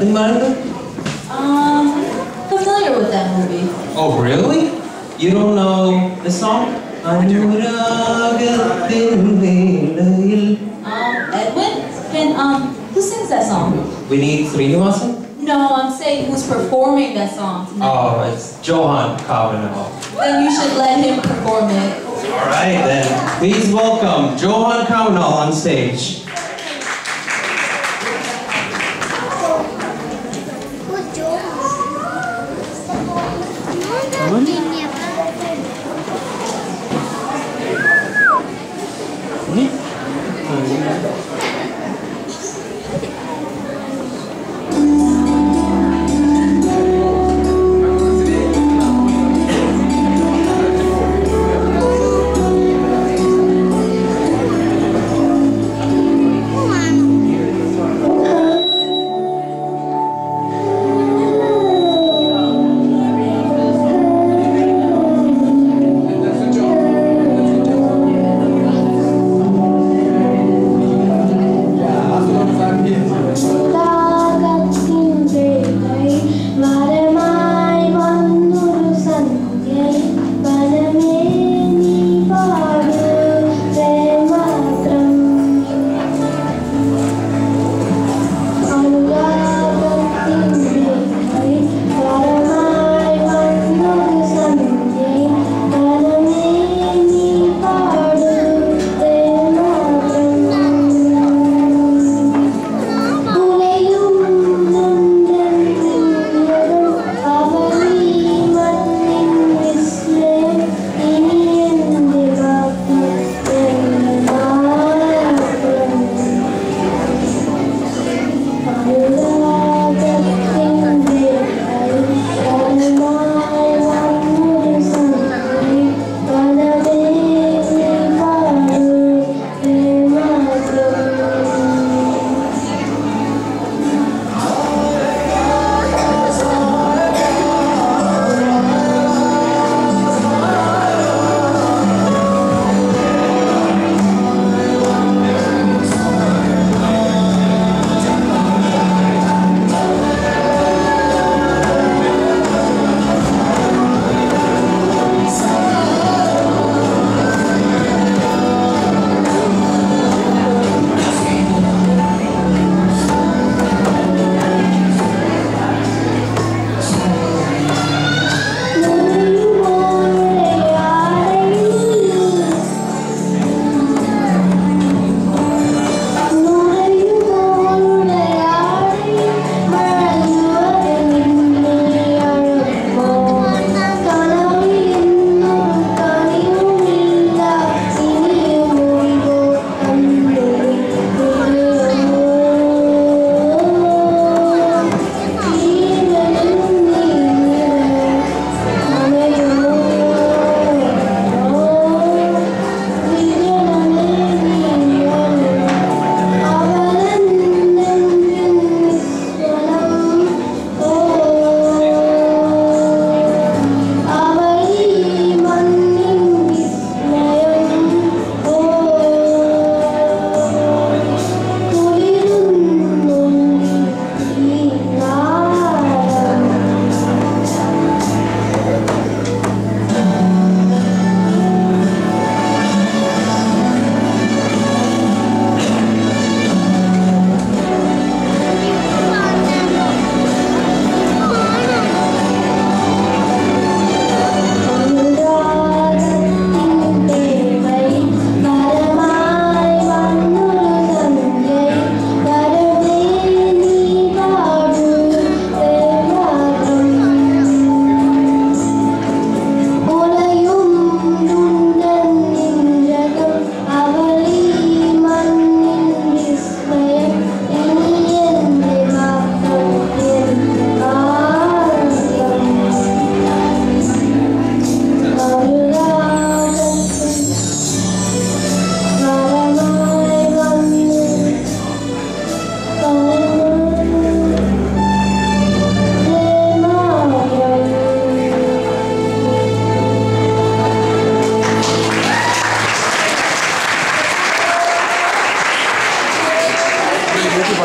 Nothing Maranga? Um, familiar with that movie. Oh, really? You don't know the song? I do. Um, Edwin? Can, um, who sings that song? We need Srinivasan? No, I'm saying who's performing that song tonight. Oh, it's Johan Kavanal. Then you should let him perform it. All right, then. Please welcome Johan Kavanal on stage.